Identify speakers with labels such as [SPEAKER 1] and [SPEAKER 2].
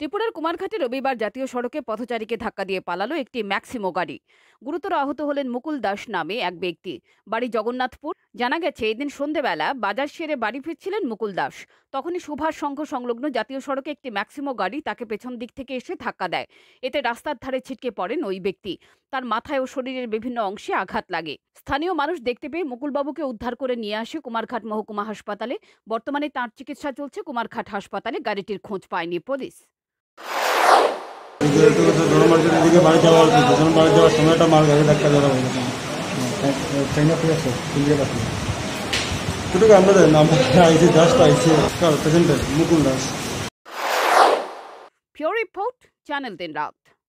[SPEAKER 1] ত্রিপুরার কুমারঘাটে রবিবার জাতীয় সড়কে পথচারীকে ধাক্কা দিয়ে পালালো একটি ম্যাক্সিমো গাড়ি। গুরুতর আহত হলেন মুকুল দাস নামে এক ব্যক্তি। বাড়ি জগন্নাথপুর। জানা গেছে, এদিন সন্ধেবেলা বাজার সেরে বাড়ি ফিরছিলেন মুকুল দাস। তখনই সুভাষ সংঘ সংলগ্ন জাতীয় সড়কে একটি ম্যাক্সিমো গাড়ি তাকে পেছন দিক থেকে এসে ধাক্কা দেয়। এতে রাস্তার ধারে ছিটকে পড়েন ওই ব্যক্তি। তার মাথায় ও শরীরের বিভিন্ন অংশে আঘাত লাগে। স্থানীয় মানুষ দেখতে পেয়ে মুকুলবাবুকে উদ্ধার করে নিয়ে আসে কুমারঘাট মহকুমা হাসপাতালে। বর্তমানে তাঁর চিকিৎসা চলছে কুমারঘাট হাসপাতালে। গাড়িটির খোঁজ পায়নি পুলিশ।
[SPEAKER 2] এদিকে একটু একটু ধরো মার্কেট এদিকে বাড়ি যাওয়ার কি পেছনে বাড়ি যাওয়ার সময়টা মার গাড়ি ধাক্কা দেওয়া গেছে চাইনা ঠিক ফুলিয়ে রাখি দুটোকে আমরা দেন আমরা আইসি দাসটা আইসি। কার পেশেন্টের? মুকুল Das.
[SPEAKER 1] Pure Report, Channel 10 Route.